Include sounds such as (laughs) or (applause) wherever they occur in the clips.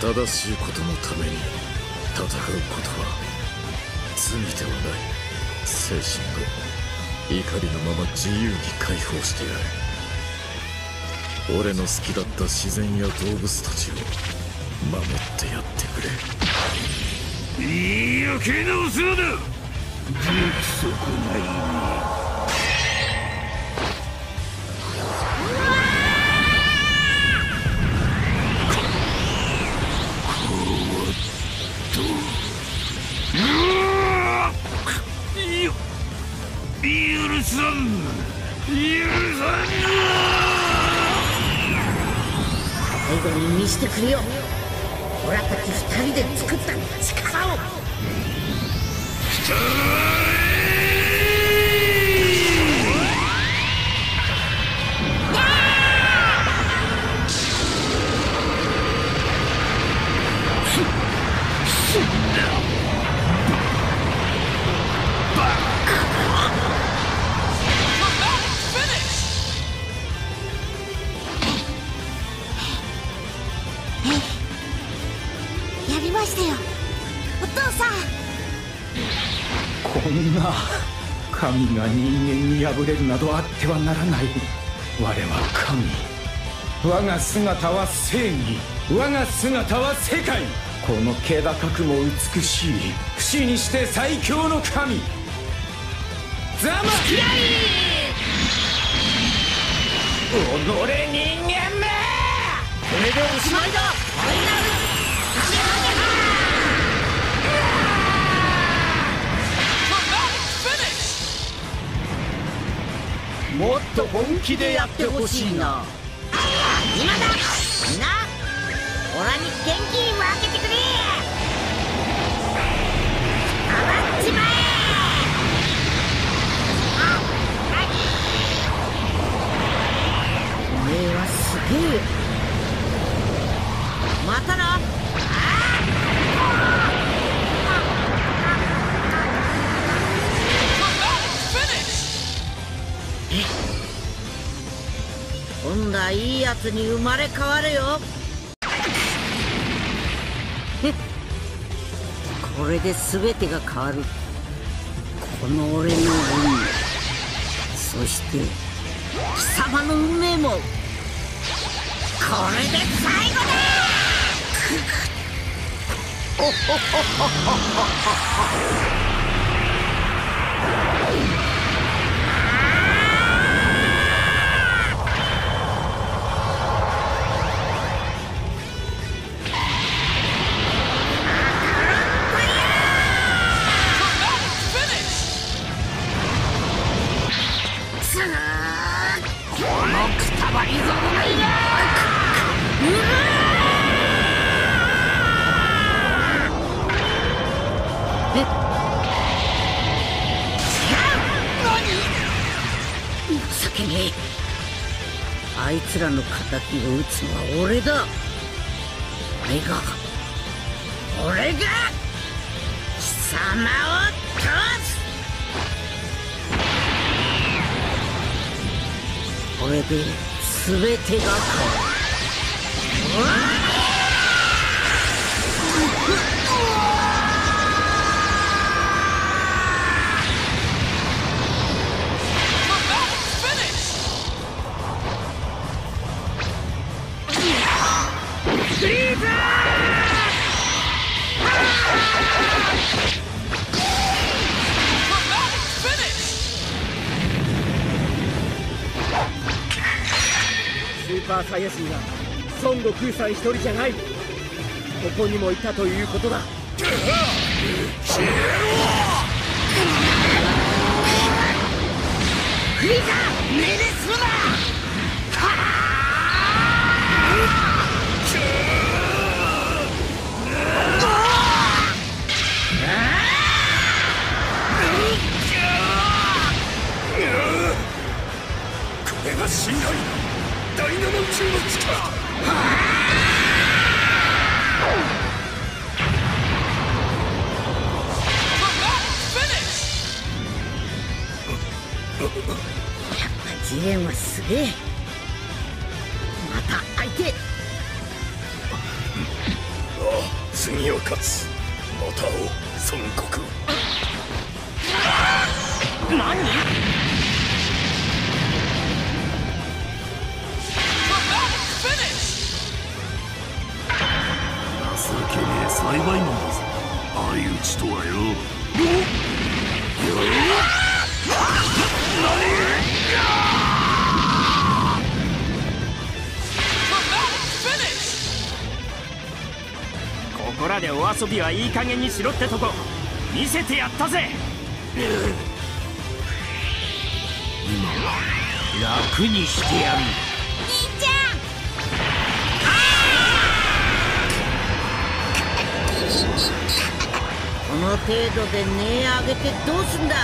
正しいことのために戦うことは罪ではない。精神を怒りのまま自由に解放してやる俺の好きだった自然や動物たちを守ってやってくれ。いい余計なお世話だ。出来損ないお父さんこんな神が人間に敗れるなどあってはならない。我は神。我が姿は正義我が姿は世界。この気高くも美しい。不死にして最強の神。ザマ。キライ己人間め。これでおしまいだ。ファイナルもっと本気でやってほしいな。今だみんな。オラに元気に負け度はいいやつに生まれ変わるよ。これで全てが変わる。この俺の運命。そして貴様の運命も。これで最後だ。つ (laughs) ーあいつらの敵を撃つのは俺だ。俺が俺が貴様を倒す。これで全てが変わる。スーパーサイヤ人は孫悟空さん一人じゃない。ここにもいたということだ。レンはすげえまた相手。次を勝つまた会おう孫国情けねえ栽培マンだぞ相打ちとはよらでお遊びはいい加減にしろってとこ。見せてやったぜ。今は楽にしてやる。兄ちゃん。この程度で値上げてどうすんだ。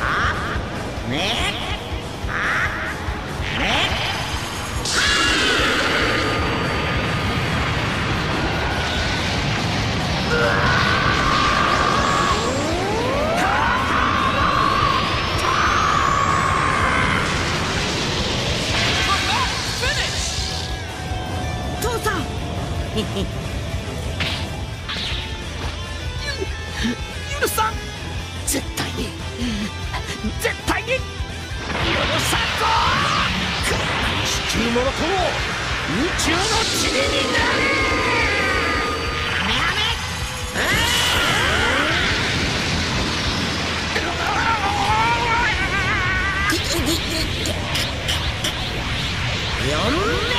あ？ね？あ地球もろとも宇宙の塵にな大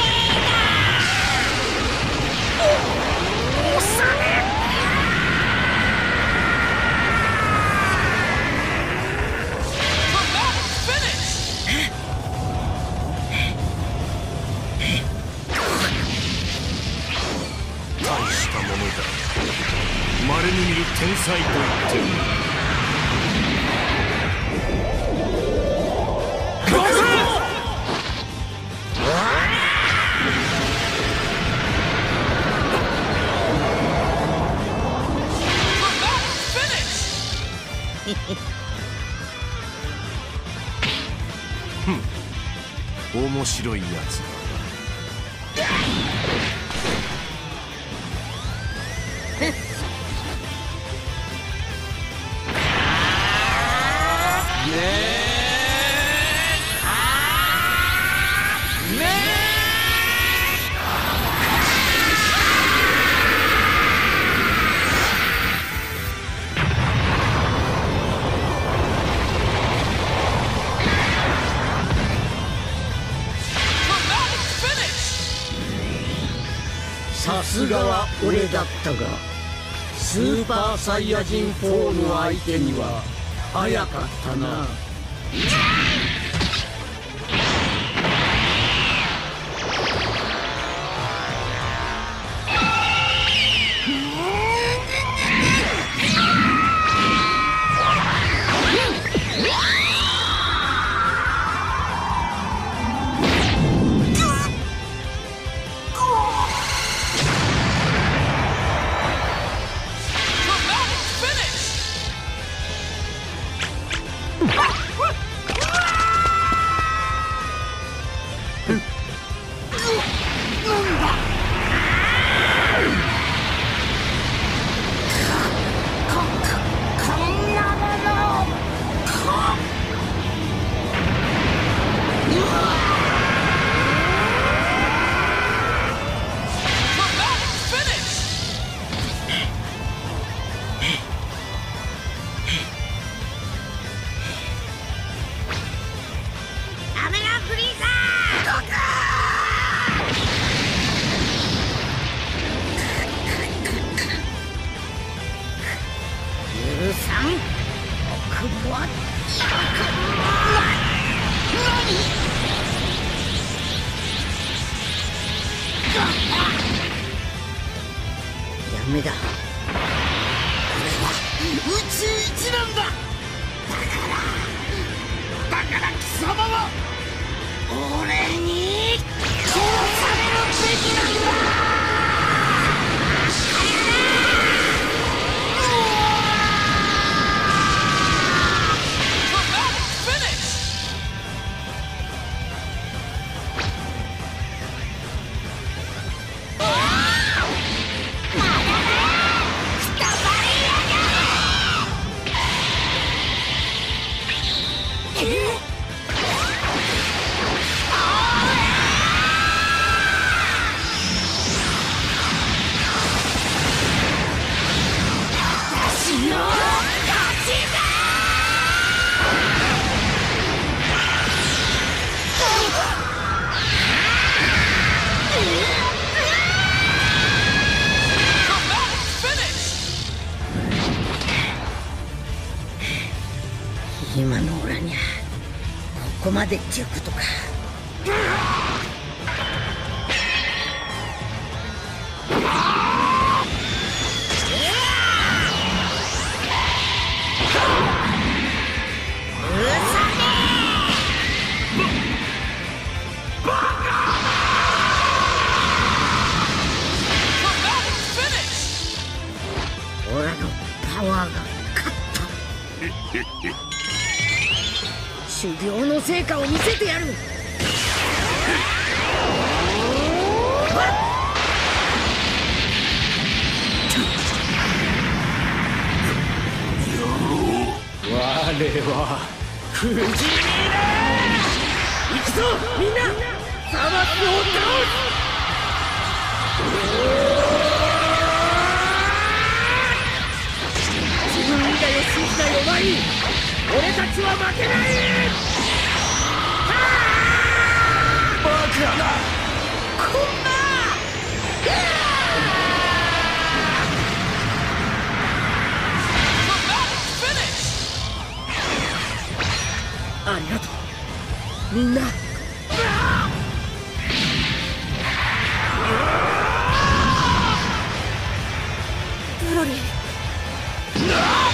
才と言っても面白いやつだ。菅は俺だったがスーパーサイヤ人4の相手には早かったな。やめだ。俺は宇宙一なんだ。だからだから貴様は俺に殺されるべきなんだ。までっていうことか。を見せてやる。我は藤井だ行くぞみんなサマスを倒す自分以外を信じない。お前に俺たちは負けない。ありがとうみんなブロリー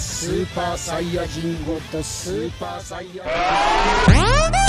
スーパーサイヤ人ごとスーパーサイヤ